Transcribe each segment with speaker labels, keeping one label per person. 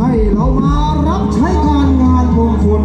Speaker 1: ให้เรามารับใช้การงานมงคล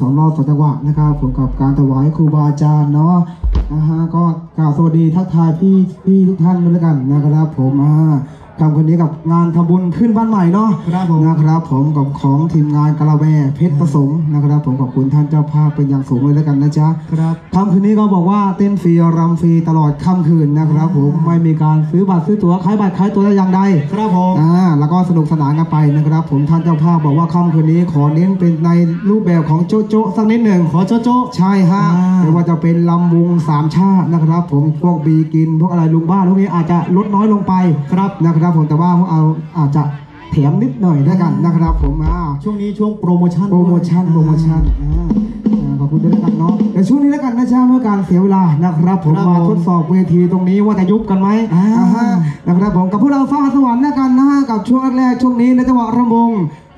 Speaker 1: สองรอบสองจังหวะนะครับผมกับการถวายครูบาอาจารย์เนาะนะฮะก็กล่าวสวัสดีทักทายพี่พี่ทุกท่านด้วยแล้วกันนะครับผมอ่า คำคนนี้กับงานทำบุญขึ้นบ้านใหม่เนาะ
Speaker 2: ครับผม
Speaker 1: นะครับผมกับของทีมงานกะละแวเพชรประสงค์นะครับ ผมขอบคุณท่านเจ้าภาพเป็นอย่างสูงเลยแล้วกันนะจ๊ะ
Speaker 2: ครับ
Speaker 1: ค่ำคืนนี้ก็บอกว่าเต้นฟรีรำฟรีตลอดค่ำคืนนะครับ ผมไม่มีการซื้อบัตรซื้อตั๋วขายบัตรขายตั๋วแต่อย่างใด
Speaker 2: ครับผม
Speaker 1: อ่าแล้วก็สนุกสนานกันไปนะครับ ผมท่านเจ้าภาพบอกว่าค่ำคืนนี้ขอเน้นเป็นในรูปแบบของโจ๊ะโจ๊ะสักนิดหนึ่ง
Speaker 2: ขอโจ๊ะโจ๊ะ
Speaker 1: ใช่ฮะ
Speaker 2: อ่า
Speaker 1: ไม่ว่าจะเป็นลำวงสามชาตินะครับ ผมพวกบีกินพวกอะไรลุงบ้านพวกนี้อาจจะลดน้อยลงไป
Speaker 2: ครับ
Speaker 1: นะครับผมแต่ว่าพวกเอาอาจจะแถมนิดหน่อยด้วยกันนะครับ ผมอ่า
Speaker 2: ช่วงนี้ช่วงโปรโมชั่น
Speaker 1: โปรโมชั่นโปรโมชั่นอ่าอ่าขอบคุณด้วยนะครับเนาะเดี๋ยวในช่วงนี้แล้วกันนะจ๊ะเมื่อการเสียเวลานะครับ ผม
Speaker 2: ครับ
Speaker 1: มา
Speaker 2: ผม
Speaker 1: ทดสอบเวทีตรงนี้ว่าจะยุบกันไหม
Speaker 2: อ่า
Speaker 1: อ่าฮะนะครับผมกับพวกเราฟ้าสวรรค์แล้วกันนะฮะกับช่วงแรกๆช่วงนี้ในจังหวะรำวง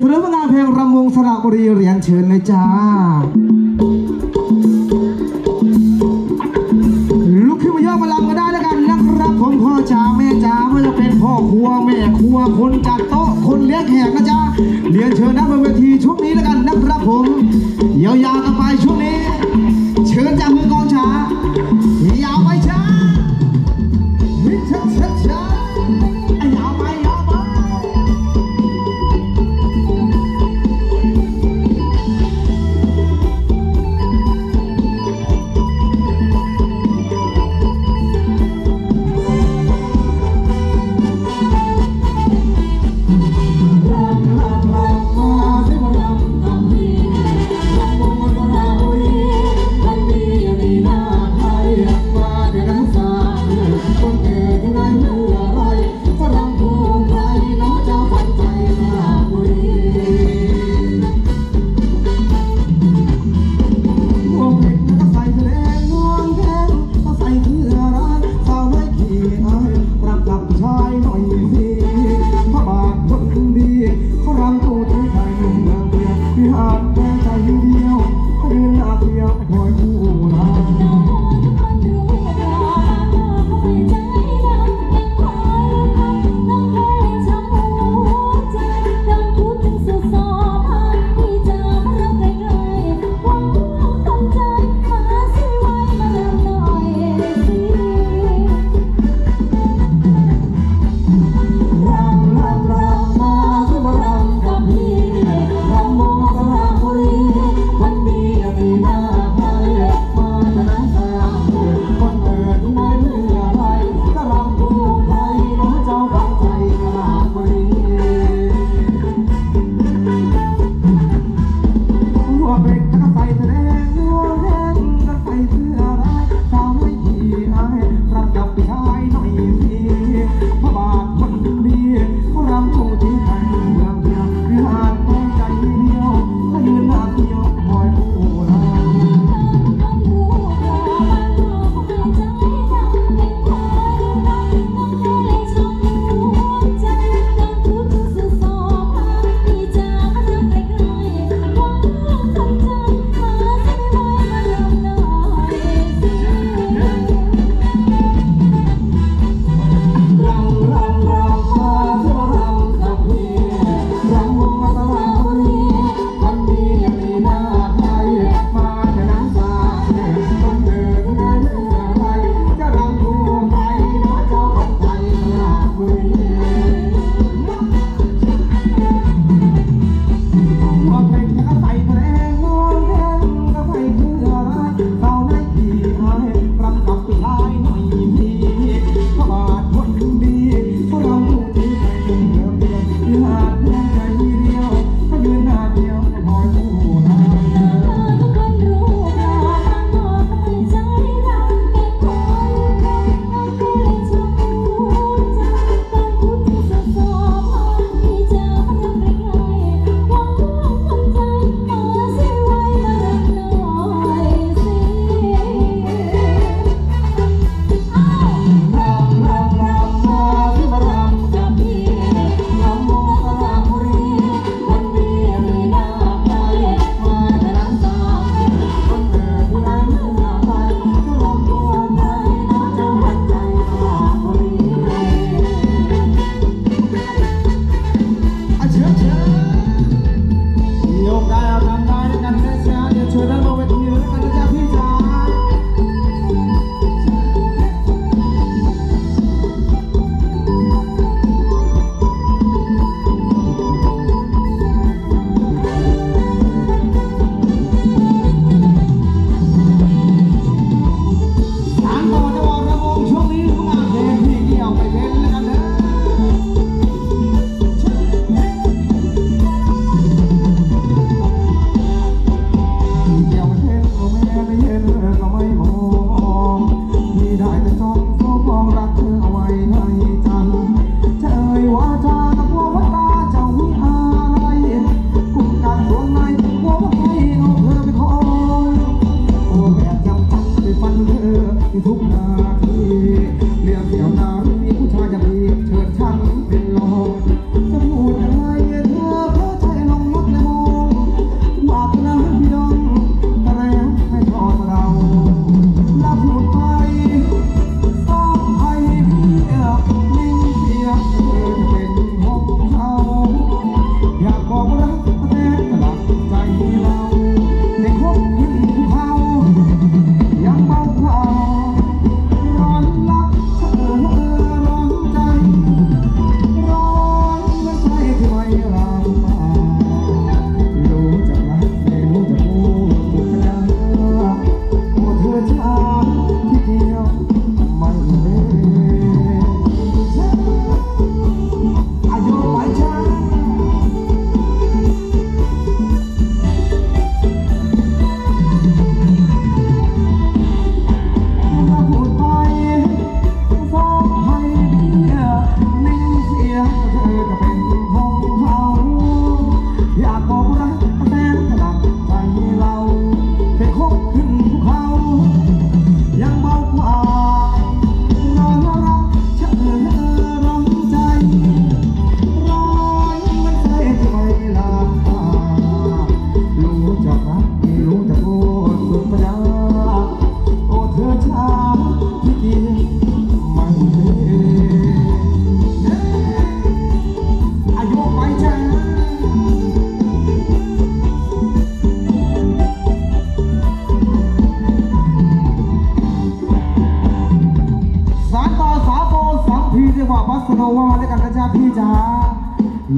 Speaker 1: เรื่องงานเพลงรำวงสระบุรีเรียนเชิญเลยจ้า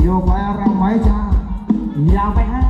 Speaker 1: โยกไว้เรา
Speaker 3: ไว้จ้า ยาวไปฮะ